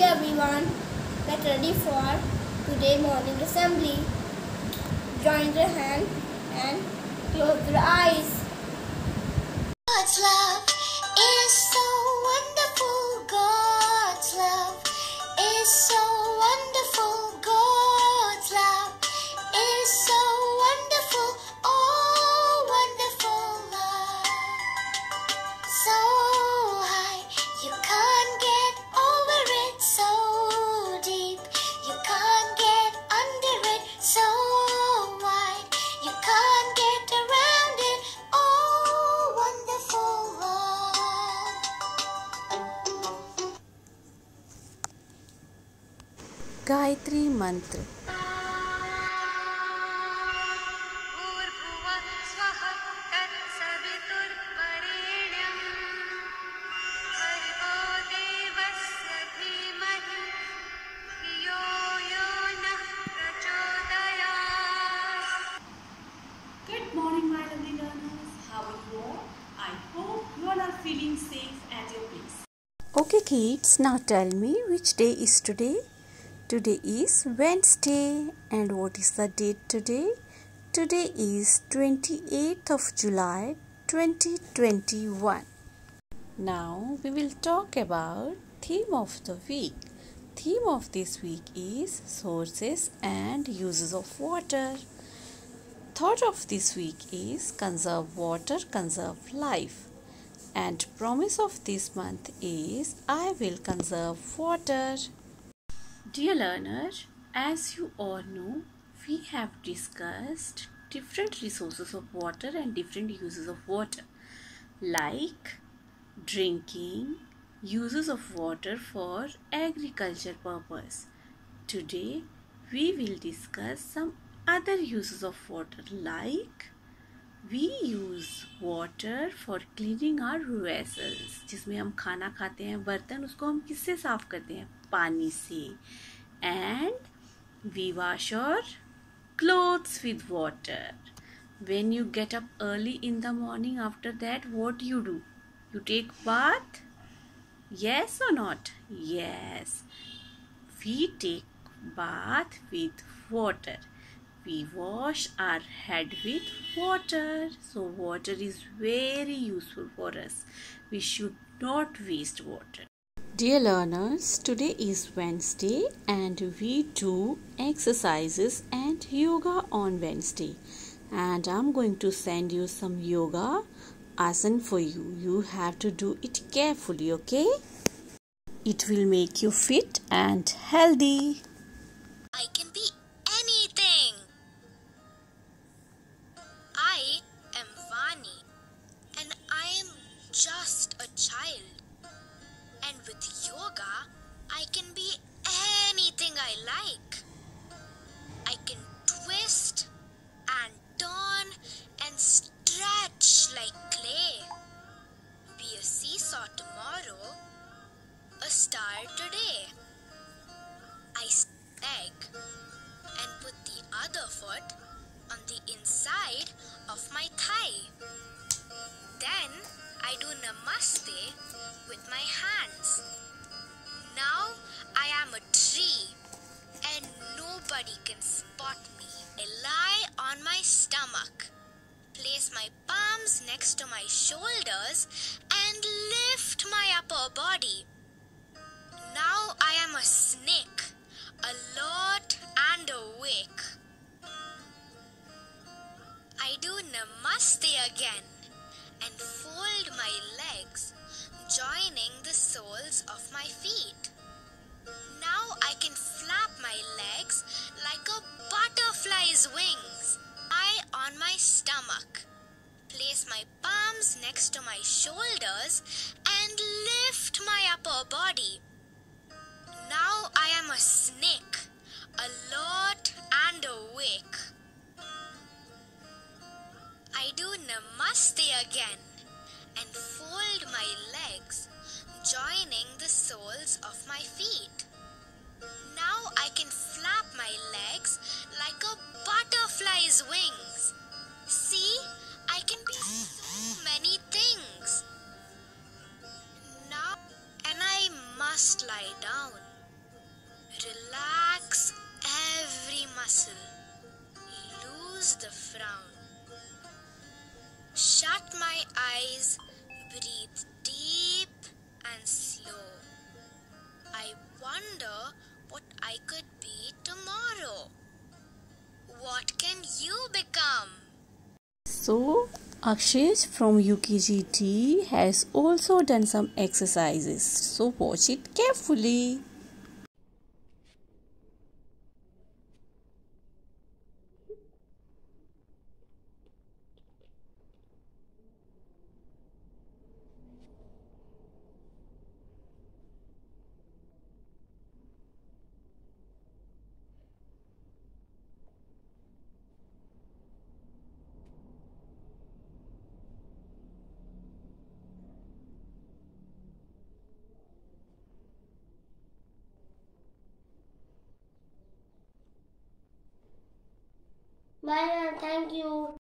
morning everyone. Get ready for today morning assembly. Join your hand and close your eyes. Your place. Okay, kids, now tell me which day is today? Today is Wednesday, and what is the date today? Today is 28th of July 2021. Now we will talk about theme of the week. Theme of this week is sources and uses of water. Thought of this week is conserve water, conserve life. And promise of this month is I will conserve water. Dear learner, as you all know, we have discussed different resources of water and different uses of water like drinking, uses of water for agriculture purpose. Today we will discuss some other uses of water like we use water for cleaning our vessels जिसमें हम खाना खाते हैं बर्तन उसको हम किससे साफ़ करते हैं pani se and we wash our clothes with water. When you get up early in the morning after that what you do? You take bath? Yes or not? Yes. We take bath with water. We wash our head with water. So water is very useful for us. We should not waste water dear learners today is wednesday and we do exercises and yoga on wednesday. And i'm going to send you some yoga asan for you. You have to do it carefully okay? It will make you fit and healthy. I can be anything. I can be anything I like. I can twist and turn and stretch like clay. Be a seesaw tomorrow, a star today. I egg and put the other foot on the inside of my thigh. Then I do namaste with my hands. Now I am a tree and nobody can spot me. I lie on my stomach, place my palms next to my shoulders, and lift my upper body. Now I am a snake, alert and awake. I do namaste again and fold my legs, joining the soles of my feet. Now I can flap my legs like a butterfly's wings. I on my stomach. Place my palms next to my shoulders and lift my upper body. Now I am a snake, alert and awake. I do namaste again and fold my legs, joining the soles of my feet. Now I can flap my legs like a butterfly's wings. See, I can be so many things. Now, and I must lie down. Relax every muscle. Lose the frown. Shut my eyes. Breathe deep and slow. I wonder what I could be tomorrow. What can you become? So, Akshay from UKGT has also done some exercises. So, watch it carefully. Thank you.